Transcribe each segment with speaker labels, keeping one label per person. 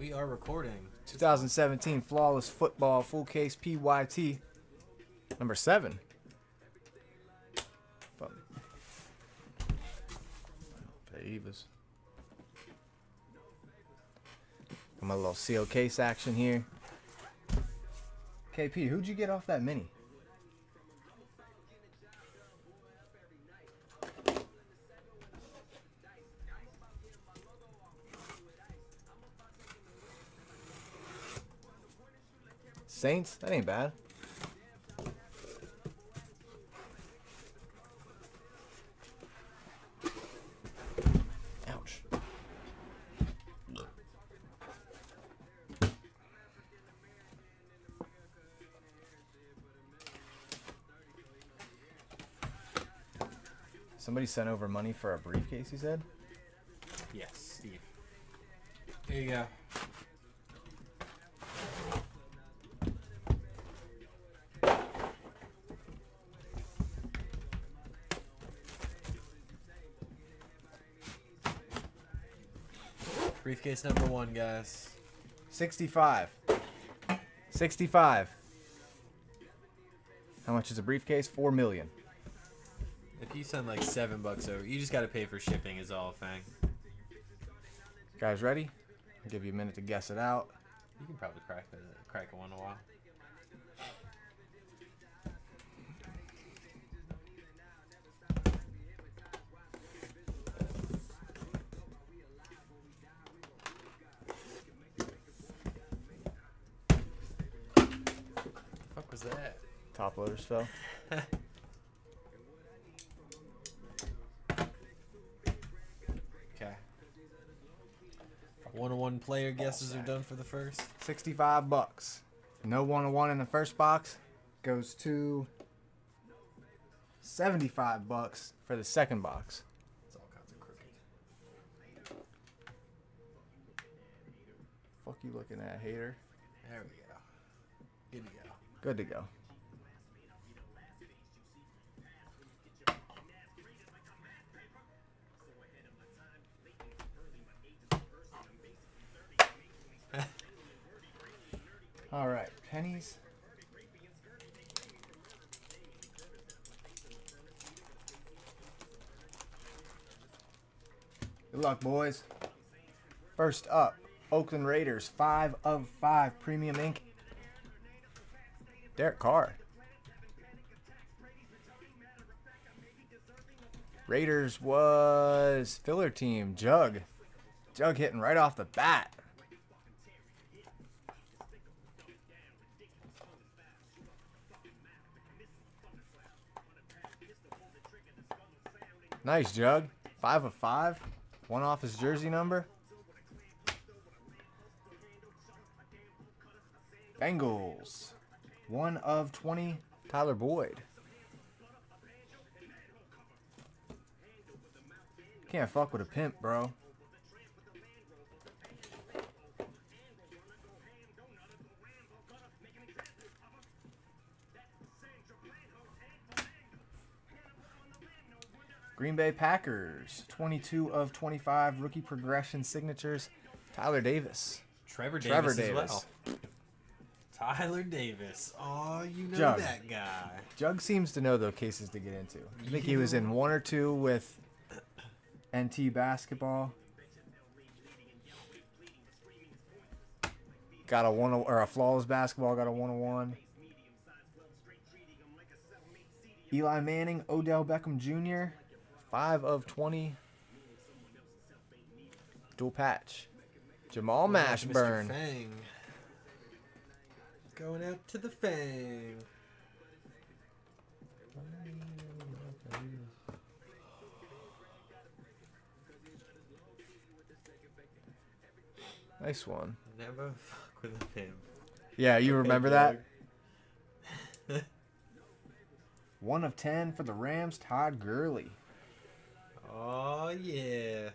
Speaker 1: We are recording.
Speaker 2: 2017 Flawless Football Full Case PYT number seven. Fuck. Favors. Got my little seal case action here. KP, who'd you get off that mini? Saints? That ain't bad. Ouch. Somebody sent over money for a briefcase, he said?
Speaker 1: Yes, Steve. Here you uh, go. Briefcase number one, guys.
Speaker 2: 65. 65. How much is a briefcase? 4 million.
Speaker 1: If you send like seven bucks over, you just gotta pay for shipping, is all, Fang.
Speaker 2: Guys ready? I'll give you a minute to guess it out.
Speaker 1: You can probably crack it, crack one in a while. Was that?
Speaker 2: Top loaders fell.
Speaker 1: Okay. One on one player guesses are done for the first.
Speaker 2: 65 bucks. No one on one in the first box goes to 75 bucks for the second box.
Speaker 1: It's all kinds of crooked.
Speaker 2: Fuck you looking at, hater.
Speaker 1: There we go. Good to go.
Speaker 2: All right, pennies. Good luck, boys. First up, Oakland Raiders, five of five premium ink. Derek Carr. Raiders was filler team, Jug. Jug hitting right off the bat. Nice, Jug. Five of five. One off his jersey number. Bengals. One of 20, Tyler Boyd. Can't fuck with a pimp, bro. Green Bay Packers, 22 of 25 rookie progression signatures, Tyler Davis.
Speaker 1: Trevor Davis
Speaker 2: Trevor Davis.
Speaker 1: well. Tyler Davis. Oh, you know
Speaker 2: Jug.
Speaker 1: that guy.
Speaker 2: Jug seems to know the cases to get into. I think he was in one or two with NT basketball. Got a one or a flawless basketball. Got a one on one. Eli Manning, Odell Beckham Jr. Five of twenty. Dual patch. Jamal. Mashburn.
Speaker 1: Fang. Going out to the Fang.
Speaker 2: Nice one.
Speaker 1: Never fuck with a pimp.
Speaker 2: Yeah, you remember that? One of ten for the Rams. Todd Gurley.
Speaker 1: Oh yeah,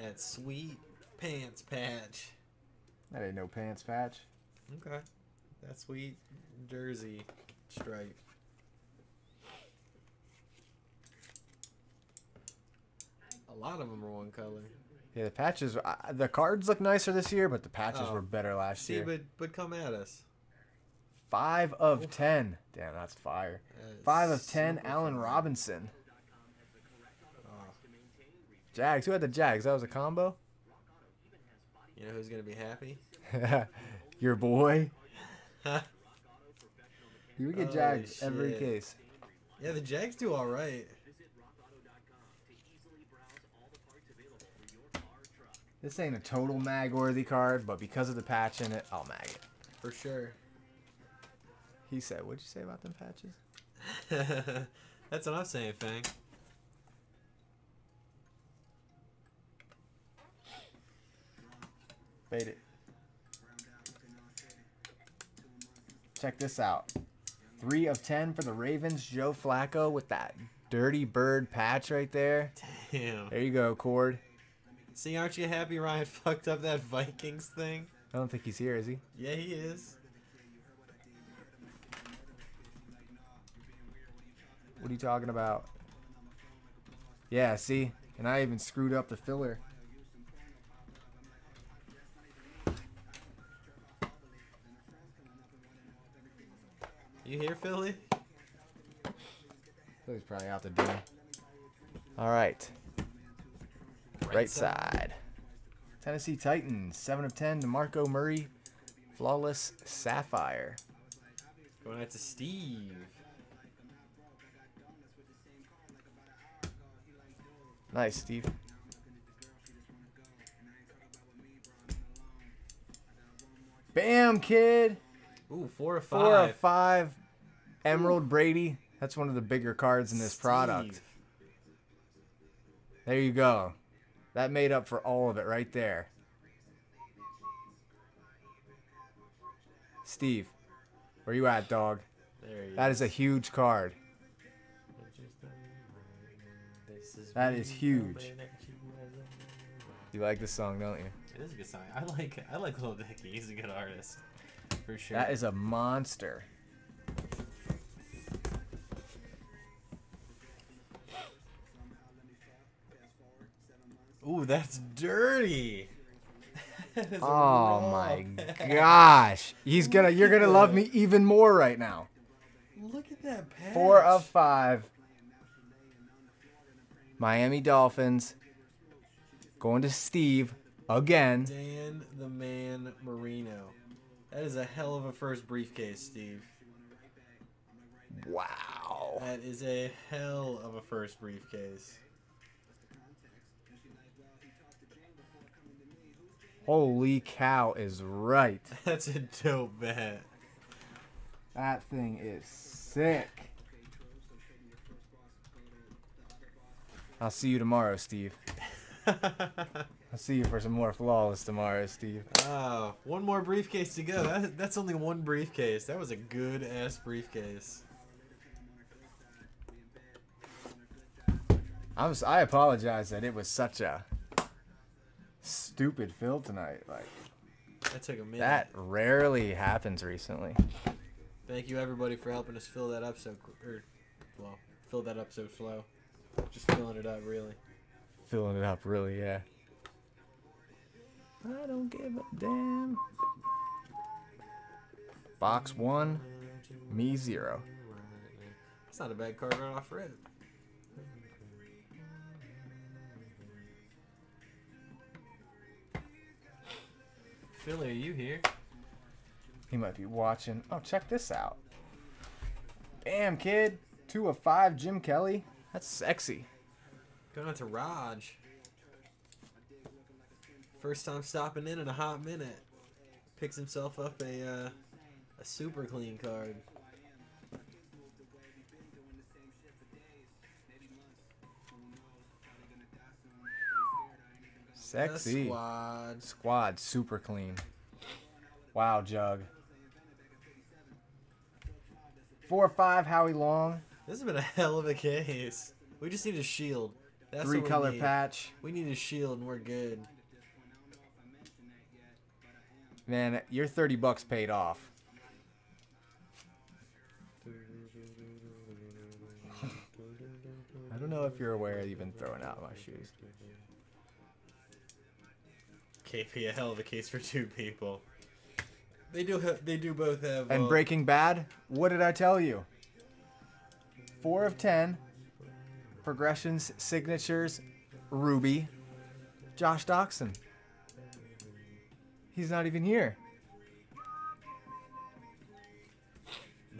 Speaker 1: that sweet pants patch.
Speaker 2: That ain't no pants patch.
Speaker 1: Okay, that sweet jersey stripe. A lot of them are one color.
Speaker 2: Yeah, the patches. Uh, the cards look nicer this year, but the patches
Speaker 1: Oh.
Speaker 2: were better last
Speaker 1: See,
Speaker 2: year.
Speaker 1: but but come at us.
Speaker 2: Five of ten. Damn, that's fire.
Speaker 1: That
Speaker 2: Five of ten. Allen. Robinson.
Speaker 1: Oh,
Speaker 2: Jags. Who had the Jags? That was a combo.
Speaker 1: you know who's gonna be happy?
Speaker 2: Your boy. You would get
Speaker 1: Holy
Speaker 2: Jags oh,
Speaker 1: every
Speaker 2: case.
Speaker 1: yeah, the Jags do all right.
Speaker 2: This ain't a total mag worthy card, but because of the patch in it, I'll mag it.
Speaker 1: For sure.
Speaker 2: He said, "What'd you say about them patches?"
Speaker 1: That's what I'm saying, Fang.
Speaker 2: Bait it. Check this out. Three of ten for the Ravens. Joe Flacco with that dirty bird patch right there.
Speaker 1: Damn.
Speaker 2: There you go, Cord.
Speaker 1: See, aren't you happy Ryan fucked up that Vikings thing?
Speaker 2: I don't think he's here, is he?
Speaker 1: Yeah, he is.
Speaker 2: What are you talking about? Yeah, see? And I even screwed up the filler.
Speaker 1: You here, Philly?
Speaker 2: Philly's probably out the door. All right. Right, side. Tennessee Titans, 7 of 10. DeMarco Murray, Flawless Sapphire.
Speaker 1: Going out to Steve.
Speaker 2: Nice, Steve. Bam, kid.
Speaker 1: Ooh, four of five.
Speaker 2: Four of five. Emerald Brady. That's one of the bigger cards in this product. There you go. That made up for all of it right there. Steve, where you at, dog?
Speaker 1: There you
Speaker 2: That is a huge card. That huge.
Speaker 1: you
Speaker 2: You like this song, don't you?
Speaker 1: It is a good song. I like I like Lil Dicky. He's a good artist. For sure.
Speaker 2: That is a monster.
Speaker 1: Ooh, that's dirty. That
Speaker 2: Oh my gosh. He's gonna you're gonna love me even more right now.
Speaker 1: Look at that patch.
Speaker 2: Four of five. Miami Dolphins. Going to Steve again.
Speaker 1: Dan the Man Marino. That is a hell of a first briefcase, Steve.
Speaker 2: Wow.
Speaker 1: That is a hell of a first briefcase.
Speaker 2: Holy cow is right.
Speaker 1: That's a dope bat.
Speaker 2: That thing is sick. I'll see you tomorrow, Steve. I'll see you for some more flawless tomorrow, Steve.
Speaker 1: oh, one more briefcase to go. That, that's only one briefcase. That was a good ass briefcase.
Speaker 2: I'm I apologize that it was such a stupid fill tonight. Like
Speaker 1: That took a minute.
Speaker 2: that rarely happens recently.
Speaker 1: Thank you everybody for helping us fill that up so or er, well, fill that up so slow. Just filling it up really.
Speaker 2: Filling it up really, yeah. I don't give a damn. Box one, me zero.
Speaker 1: That's not a bad card right off rip. Philly, are you here?
Speaker 2: He might be watching. Oh, check this out. Bam, kid. Two of five, Jim Kelly. That's sexy.
Speaker 1: Going out to Raj. First time stopping in in a hot minute. Picks himself up a uh, a super clean card. The
Speaker 2: Sexy.
Speaker 1: squad.
Speaker 2: Squad, super clean. Wow, Jug. Four or five, Howie Long.
Speaker 1: This has been a hell of a case. We just need a shield. That's
Speaker 2: Three color patch.
Speaker 1: We need a shield and we're good.
Speaker 2: Man, your 30 bucks paid off. I don't know if you're aware you've been throwing out my shoes.
Speaker 1: KP a hell of a case for two people. They do have. They do both have.
Speaker 2: And
Speaker 1: uh,
Speaker 2: Breaking Bad, what did I tell you? Four of ten. Progressions, signatures, Ruby, Josh Doctson. He's not even here.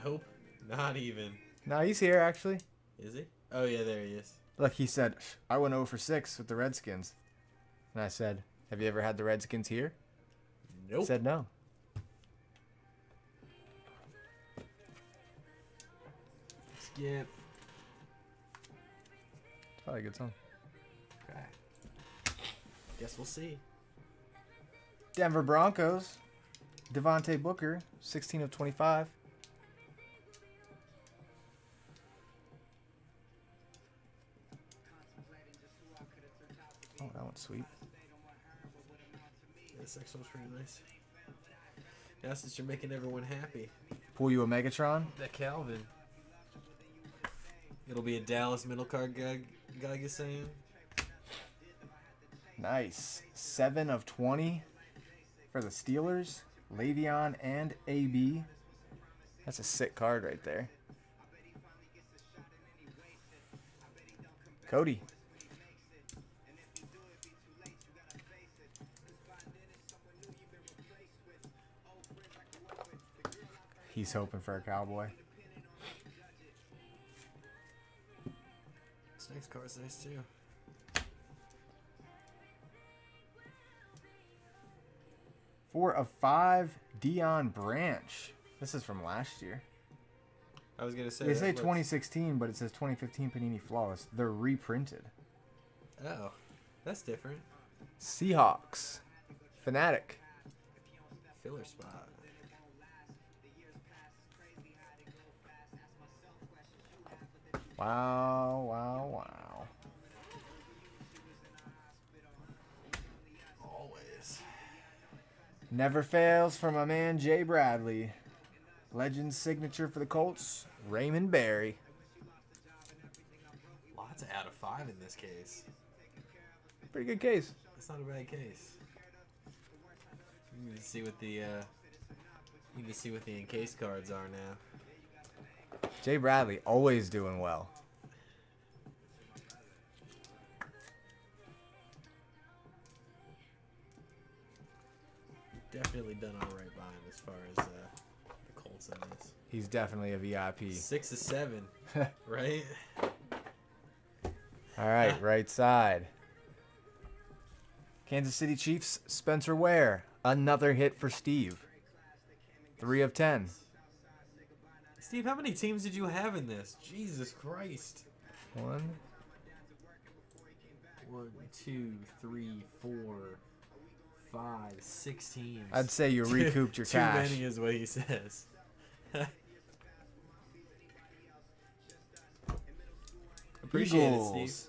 Speaker 1: Nope, not even.
Speaker 2: No, he's here actually.
Speaker 1: Is he? Oh yeah, there he is.
Speaker 2: Look, he said, I went 0 for 6 with the Redskins. And I said, Have you ever had the Redskins here? He
Speaker 1: Nope.
Speaker 2: said no.
Speaker 1: Skip.
Speaker 2: It's probably a good song.
Speaker 1: Okay. Guess we'll see.
Speaker 2: Denver Broncos. Devontae Booker, 16 of 25. Oh, that one's sweet.
Speaker 1: This next one's pretty nice. Now since you're making everyone happy,
Speaker 2: Pull you a Megatron.
Speaker 1: that Calvin. It'll be a Dallas middle card guy. Guy you saying?
Speaker 2: Nice. 7 of 20 for the Steelers. Le'Veon and AB. That's a sick card right there. Cody. He's hoping for a cowboy.
Speaker 1: This next card's nice too.
Speaker 2: Four of five, Deion Branch. This is from last year.
Speaker 1: I was gonna say.
Speaker 2: They
Speaker 1: that
Speaker 2: say
Speaker 1: looks-
Speaker 2: 2016, but it says 2015 Panini Flawless. They're reprinted.
Speaker 1: Oh, that's different.
Speaker 2: Seahawks. Fanatic.
Speaker 1: Filler spot.
Speaker 2: Wow, wow, wow.
Speaker 1: Always.
Speaker 2: Never fails from my man Jay Bradley. Legend signature for the Colts, Raymond Berry.
Speaker 1: Lots of out of five in this case.
Speaker 2: Pretty good case.
Speaker 1: That's not a bad case. You need to see what the uh, you need to see what the encased cards are now.
Speaker 2: Jay Bradley always doing well.
Speaker 1: Definitely done all right by him as far as uh, the Colts in this.
Speaker 2: He's definitely a VIP.
Speaker 1: Six to seven, right?
Speaker 2: All right, right side. Kansas City Chiefs, Spencer Ware. Another hit for Steve. Three of ten.
Speaker 1: Steve, how many teams did you have in this? Jesus Christ.
Speaker 2: One.
Speaker 1: One, two, three, four, five, six teams.
Speaker 2: I'd say you recouped your
Speaker 1: Too
Speaker 2: cash.
Speaker 1: many is what he says. Appreciate it, Steve.
Speaker 2: Eagles.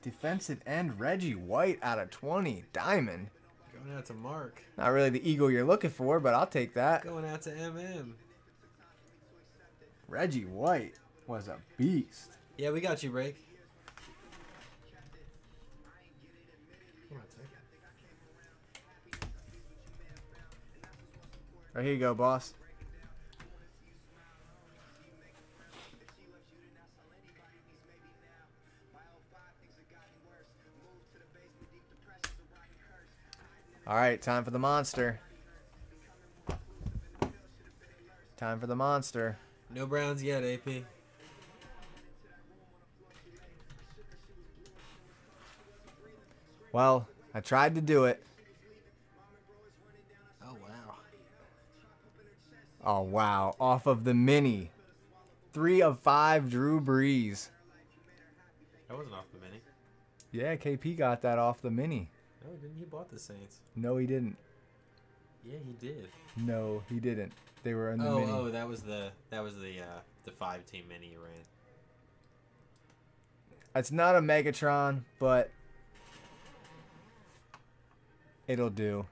Speaker 2: Defensive end Reggie White out of 20. Diamond.
Speaker 1: Going out to Mark.
Speaker 2: Not really the eagle you're looking for, but I'll take that.
Speaker 1: Going out to MM.
Speaker 2: Reggie White was a beast.
Speaker 1: Yeah, we got you, break. Come on, take
Speaker 2: Right here you go, boss. All right, time for the monster. Time for the monster.
Speaker 1: No Browns yet, AP.
Speaker 2: Well, I tried to do it.
Speaker 1: Oh wow.
Speaker 2: Oh, wow. Off of the mini. Three of five, Drew Brees.
Speaker 1: That wasn't off the mini.
Speaker 2: Yeah, KP got that off the mini.
Speaker 1: No, didn't he bought the Saints?
Speaker 2: No, he didn't.
Speaker 1: Yeah, he did.
Speaker 2: No, he didn't. They were in the
Speaker 1: Oh,
Speaker 2: mini.
Speaker 1: oh, that was the that was the uh the five team mini you ran.
Speaker 2: It's not a Megatron, but it'll do.